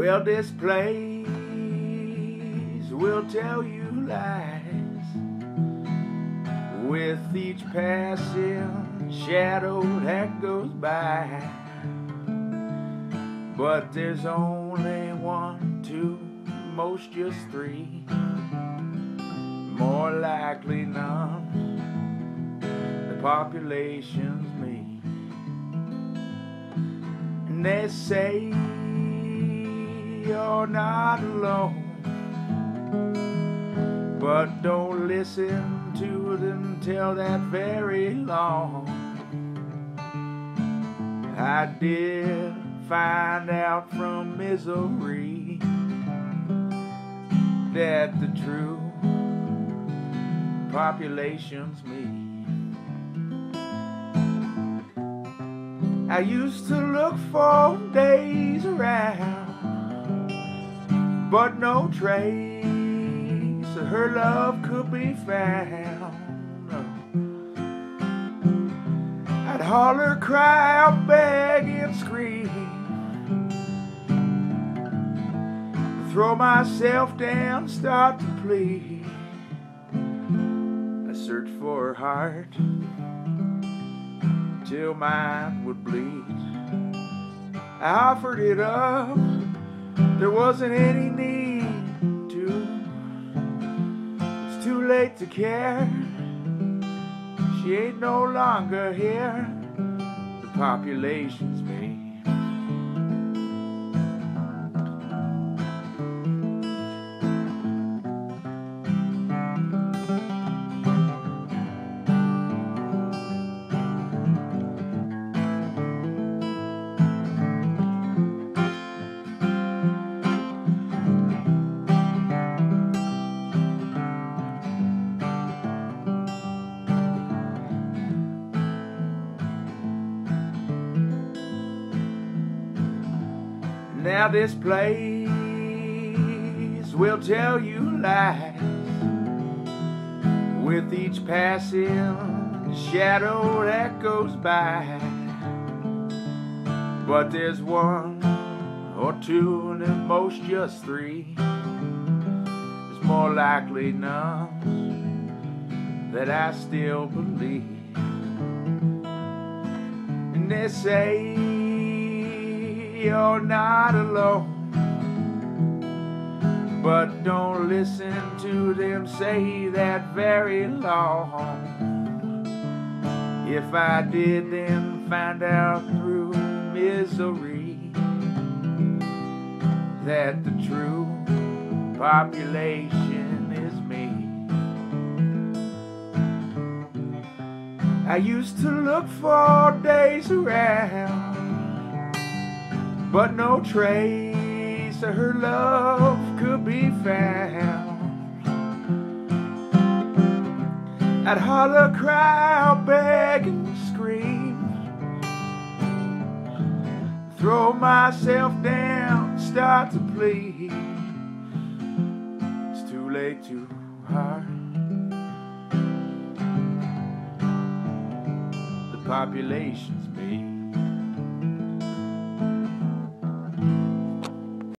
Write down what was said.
Well, this place will tell you lies with each passing shadow that goes by. But there's only one, two, most just three. More likely none. The population's me. And they say you're not alone. But don't listen to them tell that very long. I did find out from misery that the true population's me. I used to look for days around, but no trace of her love could be found. I'd holler, cry out, beg, and scream. Throw myself down, start to plead. I searched for her heart till mine would bleed. I offered it up, there wasn't any need to. It's too late to care. She ain't no longer here. The population's me. Now this place will tell you lies with each passing shadow that goes by. But there's one or two, and at most just three. It's more likely none that I still believe. And they say you're not alone. But don't listen to them say that very long. If I did, then find out through misery that the true population is me. I used to look for days around but no trace of her love could be found. I'd holler, cry, out, beg, and scream, throw myself down, start to plead. It's too late, too hard. The population's